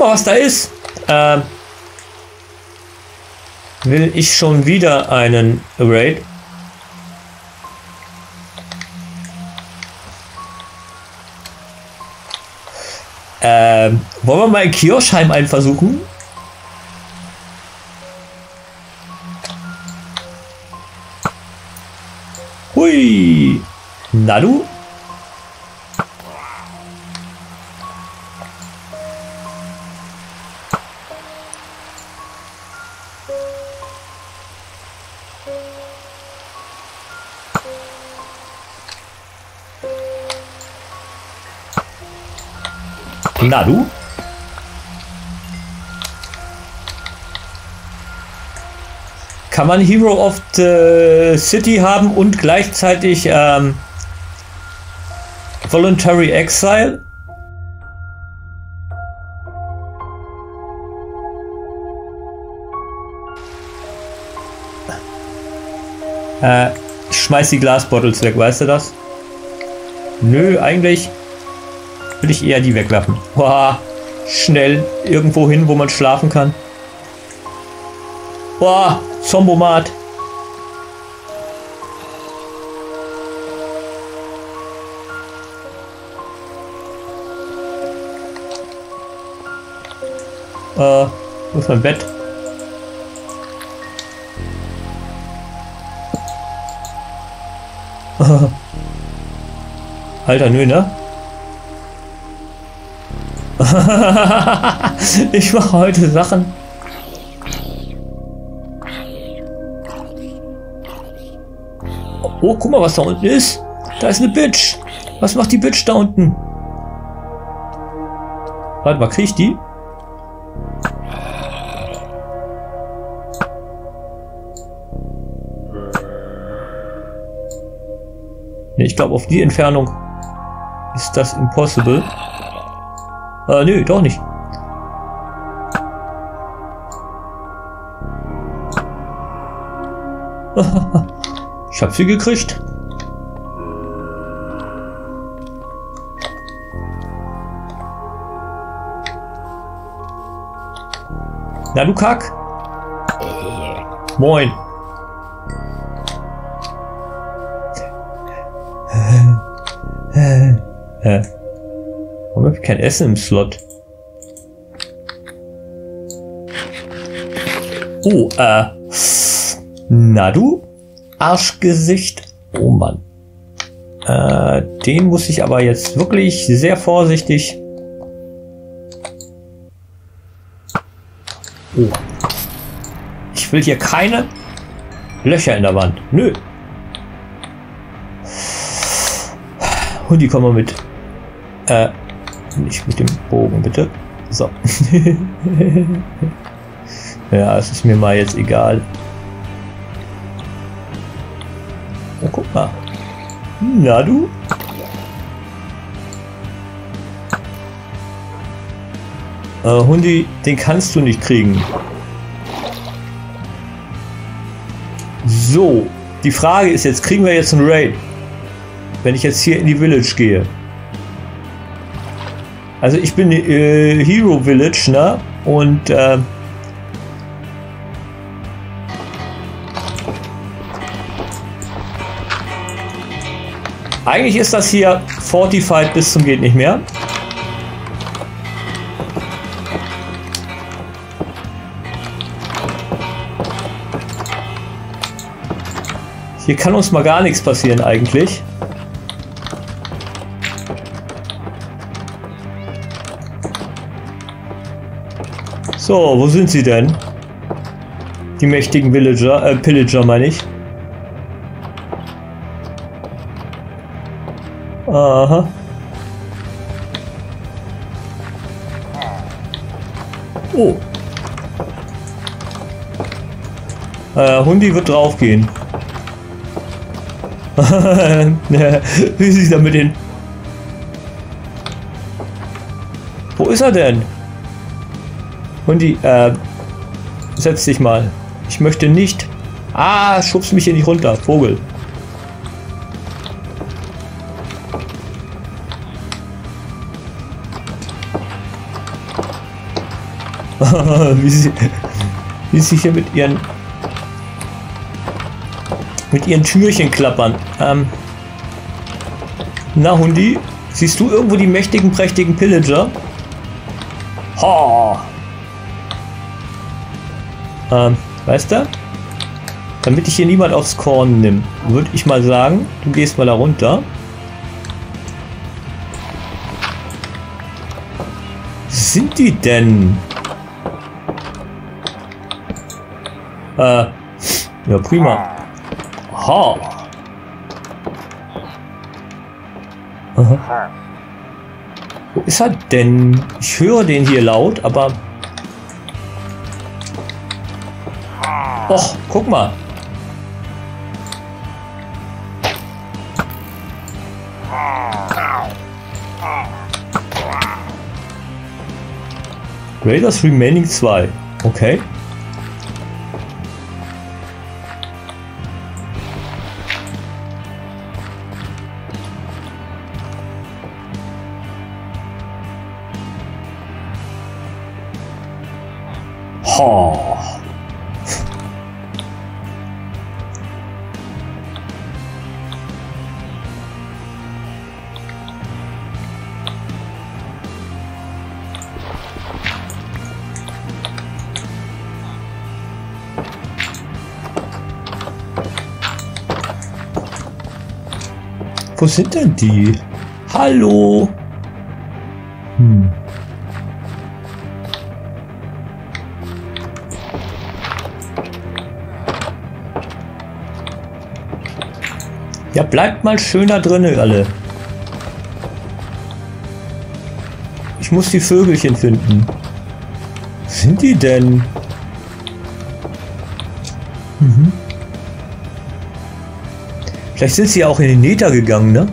mal, was da ist. Ähm, will ich schon wieder einen Raid? Ähm, wollen wir mal in Kirschheim einen? Hui! Na? Na du? Kann man Hero of the City haben und gleichzeitig ähm, Voluntary Exile? Äh, ich schmeiß die Glasbottles weg, weißt du das? Nö, eigentlich will ich eher die wegwerfen. Boah, schnell irgendwo hin, wo man schlafen kann. Boah, Zombomat. Äh, wo ist mein Bett? Alter, nö, ne? ich mache heute Sachen. Oh, guck mal, was da unten ist. Da ist eine Bitch. Was macht die Bitch da unten? Warte mal, krieg ich die? Ne, ich glaube, auf die Entfernung ist das impossible. Äh, nö, doch nicht. ich hab sie gekriegt. Na du Kack. Moin. kein Essen im Slot? Oh, äh. Na du? Arschgesicht. Oh Mann. Äh, den muss ich aber jetzt wirklich sehr vorsichtig. Oh. Ich will hier keine Löcher in der Wand. Nö. Hundi, komm mal mit. Äh, nicht mit dem Bogen, bitte. So. ja, es ist mir mal jetzt egal. Na, guck mal. Na du? Äh, Hundi, den kannst du nicht kriegen. So, die Frage ist jetzt, kriegen wir jetzt einen Raid? Wenn ich jetzt hier in die Village gehe. Also ich bin äh, Hero Village, ne? Und äh, eigentlich ist das hier fortified bis zum geht nicht mehr. Hier kann uns mal gar nichts passieren eigentlich. So, wo sind sie denn? Die mächtigen Villager, äh, Pillager meine ich. Aha. Oh. Äh, Hundi wird draufgehen. Wie sieht damit hin? Wo ist er denn? Hundi, äh, setz dich mal. Ich möchte nicht. Ah, schubst mich hier nicht runter, Vogel. wie, sie, wie sie hier mit ihren mit ihren Türchen klappern. Ähm, na Hundi, siehst du irgendwo die mächtigen, prächtigen Pillager? Ha! Ähm, weißt du? Damit ich hier niemand aufs Korn nimm, würde ich mal sagen, du gehst mal da runter. sind die denn? Äh, ja prima. Ha. Aha. Wo ist er denn? Ich höre den hier laut, aber... Och, guck mal. Raiders Remaining 2. Okay. Wo sind denn die? Hallo? Hm. Ja, bleibt mal schöner drinne, alle. Ich muss die Vögelchen finden. Sind die denn? Vielleicht sind sie auch in den Nether gegangen, ne?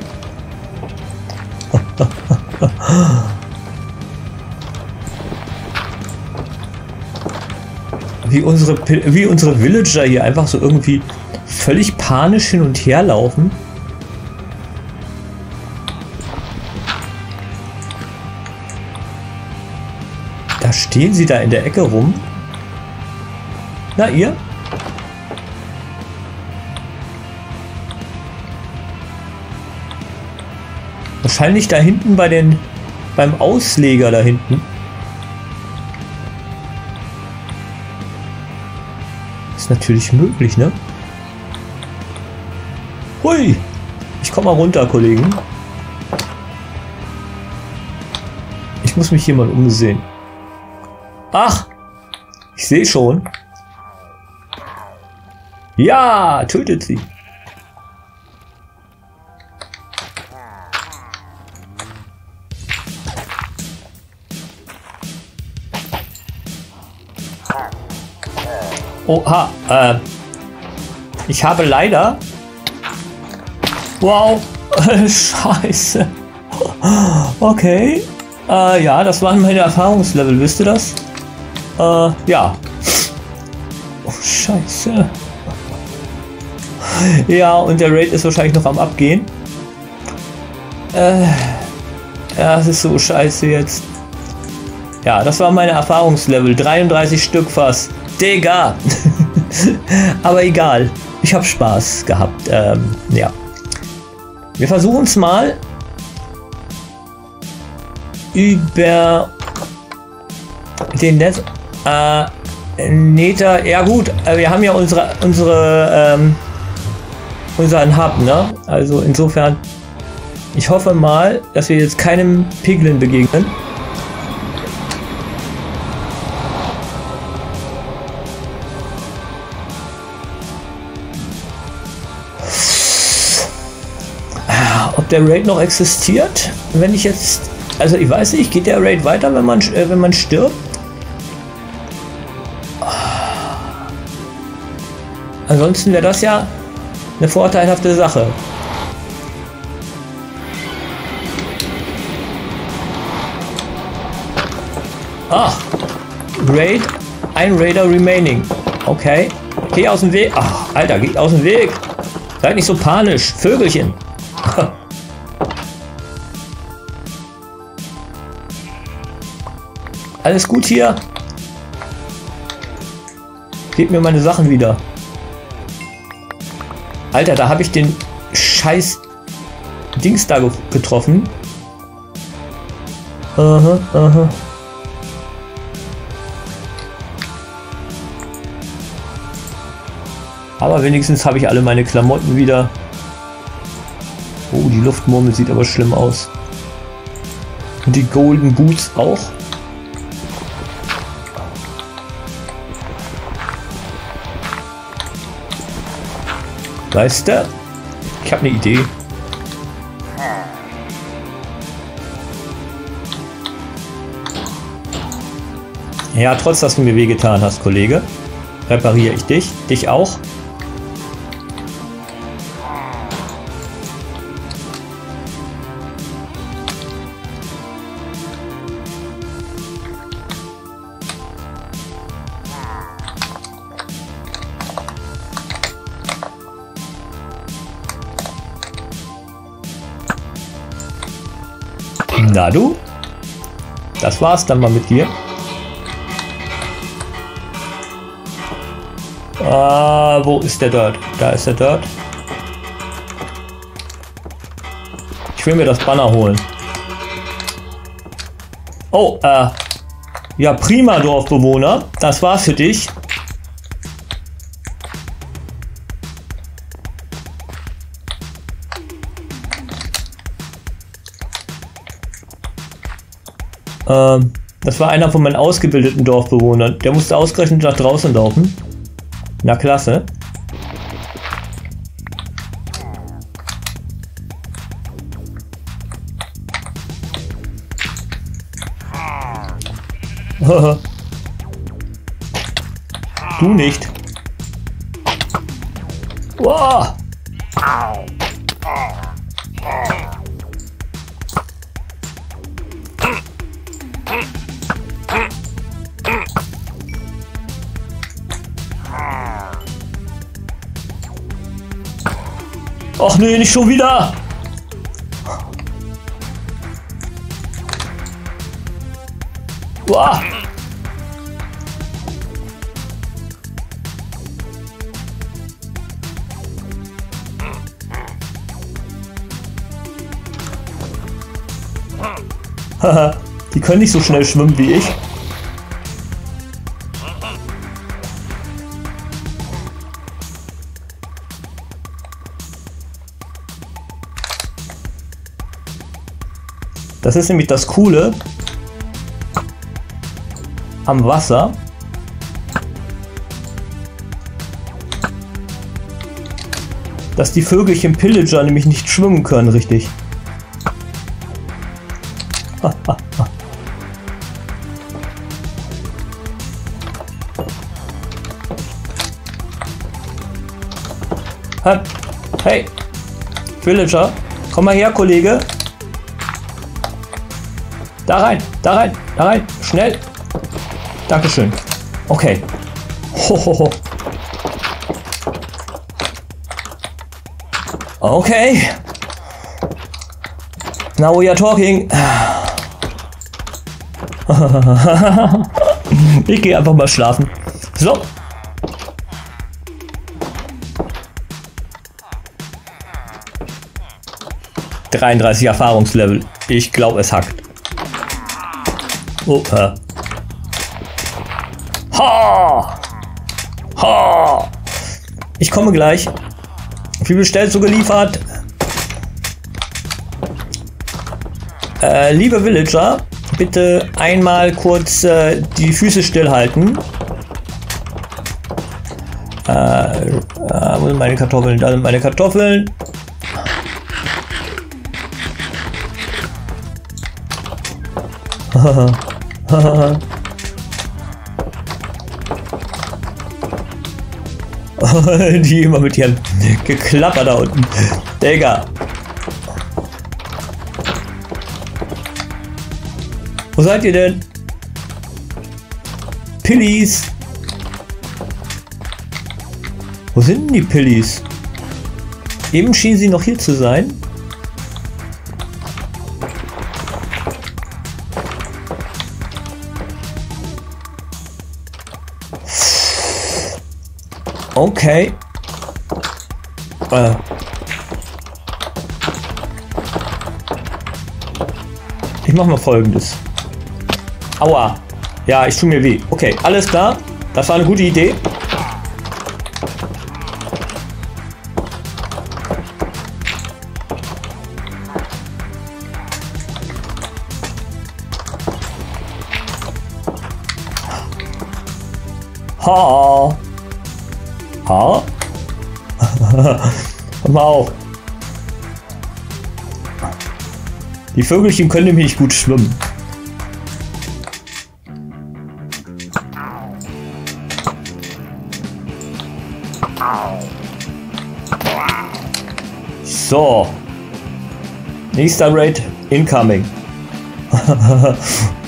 wie unsere, wie unsere Villager hier einfach so irgendwie völlig panisch hin und her laufen. Da stehen sie da in der Ecke rum. Na, ihr? Wahrscheinlich da hinten bei den beim Ausleger da hinten. Ist natürlich möglich, ne? Hui! Ich komm mal runter, Kollegen. Ich muss mich hier mal umsehen. Ach! Ich sehe schon. Ja, tötet sie. Oha, äh, ich habe leider... Wow, scheiße. Okay, äh, ja, das waren meine Erfahrungslevel, wisst ihr das? Äh, ja. Oh, scheiße. Ja, und der Raid ist wahrscheinlich noch am Abgehen. Äh, ja, es ist so scheiße jetzt. Ja, das war meine Erfahrungslevel. 33 Stück fast. Digga. Aber egal. Ich habe Spaß gehabt. Ähm, ja. Wir versuchen es mal über den Netz. Äh, Nether. Ja gut, äh, wir haben ja unsere unsere ähm, unseren Hub, ne? Also insofern. Ich hoffe mal, dass wir jetzt keinem Piglin begegnen. Der Raid noch existiert. Wenn ich jetzt, also ich weiß nicht, geht der Raid weiter, wenn man, äh, wenn man stirbt? Ansonsten wäre das ja eine vorteilhafte Sache. Ah, Raid, ein Raider remaining. Okay, geh aus dem Weg. Ach, Alter, geh aus dem Weg. Seid nicht so panisch, Vögelchen. Alles gut hier? Gebt mir meine Sachen wieder. Alter, da habe ich den scheiß Dings da getroffen. Aha, aha. Aber wenigstens habe ich alle meine Klamotten wieder. Oh, die Luftmurmel sieht aber schlimm aus. Und die Golden Boots auch. Weißt du? Ich habe eine Idee. Ja, trotz dass du mir wehgetan hast, Kollege, repariere ich dich, dich auch. War's dann mal mit dir. Ah, wo ist der dort? Da ist er dort. Ich will mir das Banner holen. Oh, äh. Ja, prima, Dorfbewohner. Das war's für dich. Ähm, das war einer von meinen ausgebildeten Dorfbewohnern. Der musste ausgerechnet nach draußen laufen. Na klasse. du nicht. Wow. Ach nee, nicht schon wieder. Uah. Haha, die können nicht so schnell schwimmen wie ich. Das ist nämlich das Coole am Wasser. Dass die Vögelchen Pillager nämlich nicht schwimmen können, richtig. hey, Villager, komm mal her, Kollege. Da rein, da rein, da rein. Schnell. Dankeschön. Okay. Hohoho. Okay. Now we are talking. ich gehe einfach mal schlafen. So. Dreiunddreißig Erfahrungslevel. Ich glaube, es hackt. Äh. Ha! Ha! Ich komme gleich. Wie bestellt so geliefert? Äh, liebe Villager, bitte einmal kurz äh, die Füße stillhalten. Äh, äh, wo sind meine Kartoffeln? Da sind meine Kartoffeln. Die immer mit ihrem Geklapper da unten. Digga. Wo seid ihr denn? Pillis. Wo sind denn die Pillis? Eben schien sie noch hier zu sein. Okay. Äh. Ich mach mal folgendes. Aua. Ja, ich tue mir weh. Okay, alles klar. Das war eine gute Idee. Ha. Auf. Die Vögelchen können nämlich gut schwimmen. So. Nächster Raid incoming.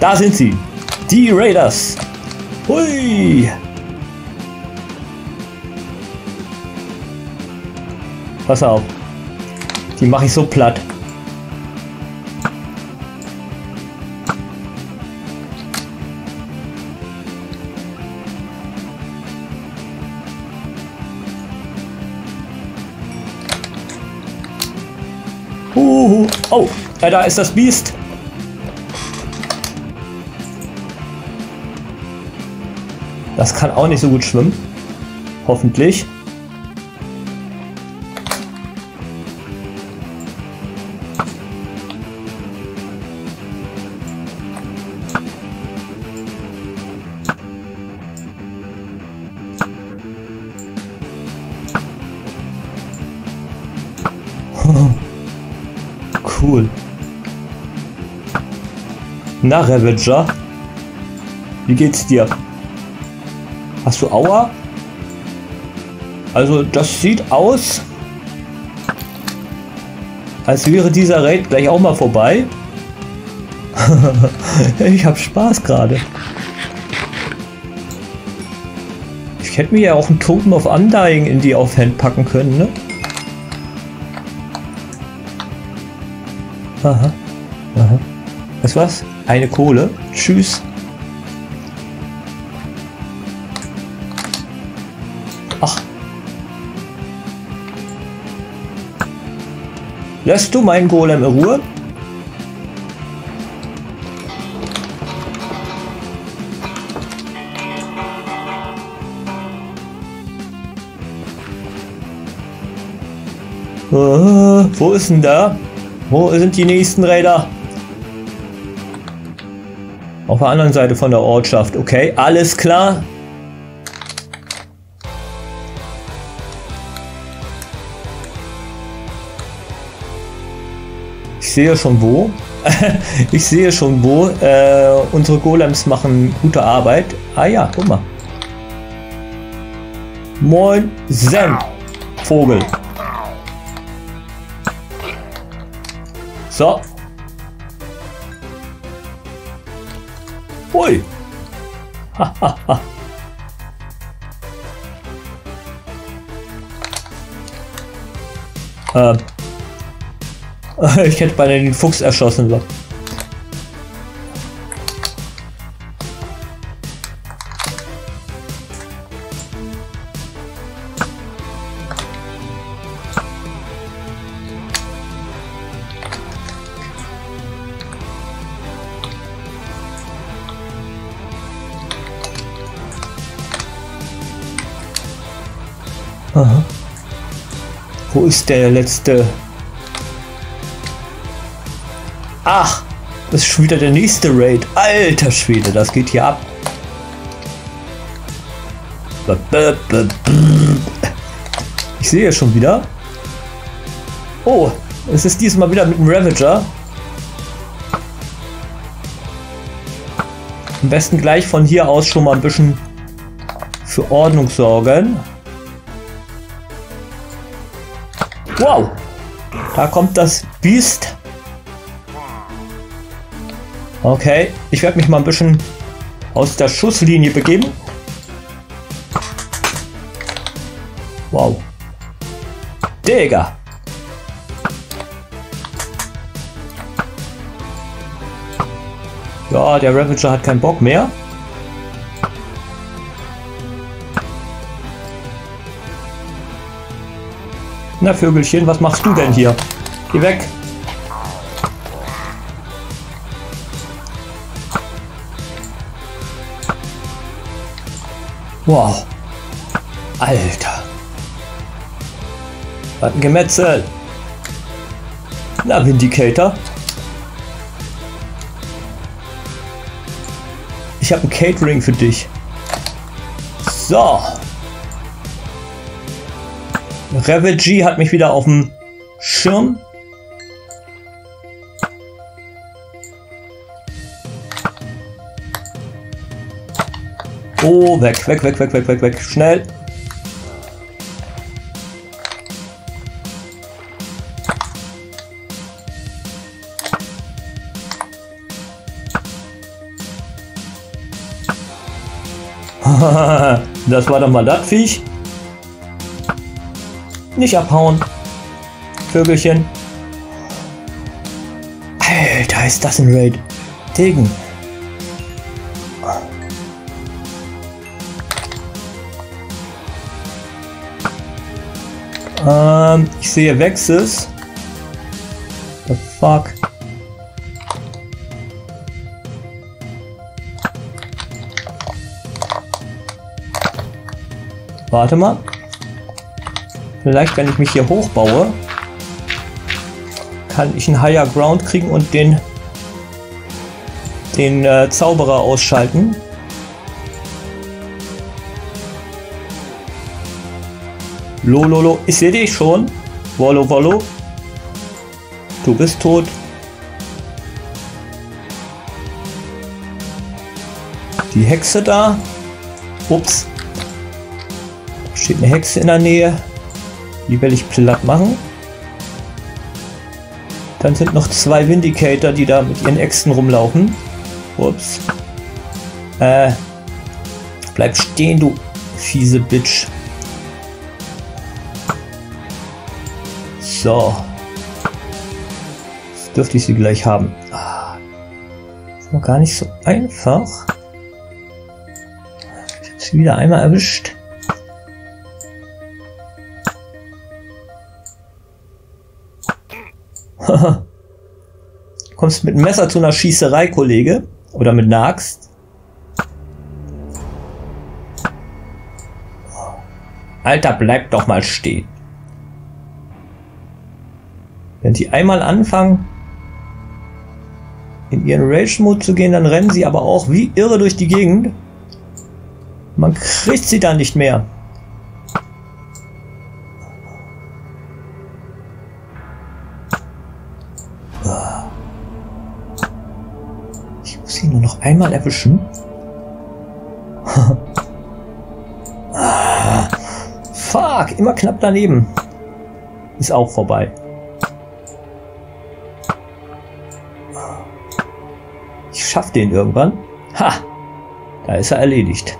Da sind sie. Die Raiders. Hui. Pass auf. Die mache ich so platt. Oh, da ist das Biest. Das kann auch nicht so gut schwimmen. Hoffentlich. Cool. Na, Ravager? Wie geht's dir? Hast du Aua? Also das sieht aus, als wäre dieser Raid gleich auch mal vorbei. ich habe Spaß gerade. Ich hätte mir ja auch ein Totem of Undying in die Offhand packen können, ne? Aha. Aha. Was was? Eine Kohle. Tschüss. Lässt du meinen Golem in Ruhe? Uh, wo ist denn da? Wo sind die nächsten Räder? Auf der anderen Seite von der Ortschaft. Okay, alles klar. Ich sehe schon wo. ich sehe schon wo. Äh, unsere Golems machen gute Arbeit. Ah ja, guck mal. Moin, Zen. Vogel. So. Hui. ähm. ich hätte beinahe den Fuchs erschossen. So. Aha. Wo ist der letzte Ach, das ist schon wieder der nächste Raid. Alter Schwede, das geht hier ab. Ich sehe schon wieder. Oh, es ist diesmal wieder mit dem Ravager. Am besten gleich von hier aus schon mal ein bisschen für Ordnung sorgen. Wow, da kommt das Biest. Okay, ich werde mich mal ein bisschen aus der Schusslinie begeben. Wow. Digga. Ja, der Ravager hat keinen Bock mehr. Na Vögelchen, was machst du denn hier? Geh weg. Wow. Alter. Was ein Gemetzel. Na, Vindicator. Ich habe ein Catering für dich. So. Ravagy hat mich wieder auf dem Schirm. Oh, weg, weg, weg, weg, weg, weg, weg. Schnell. das war doch mal das Viech. Nicht abhauen. Vögelchen. Alter, ist das ein Raid. Degen. Ähm, ich sehe Vexes. The fuck? Warte mal. Vielleicht, wenn ich mich hier hochbaue, kann ich einen Higher Ground kriegen und den, den äh, Zauberer ausschalten. Lololo, ich sehe dich schon. Wollo, Wollo. Du bist tot. Die Hexe da. Ups. Steht eine Hexe in der Nähe. Die will ich platt machen. Dann sind noch zwei Vindicator, die da mit ihren Äxten rumlaufen. Ups. Äh. Bleib stehen, du fiese Bitch. So. Jetzt dürfte ich sie gleich haben. Ah, ist noch gar nicht so einfach. Ich habe sie wieder einmal erwischt. Kommst mit Messer zu einer Schießerei, Kollege? Oder mit einer Axt? Alter, bleib doch mal stehen. Wenn sie einmal anfangen, in ihren Rage-Mode zu gehen, dann rennen sie aber auch wie irre durch die Gegend. Man kriegt sie dann nicht mehr. Ich muss ihn nur noch einmal erwischen. Fuck, immer knapp daneben. Ist auch vorbei. Ich schaff den irgendwann. Ha! Da ist er erledigt.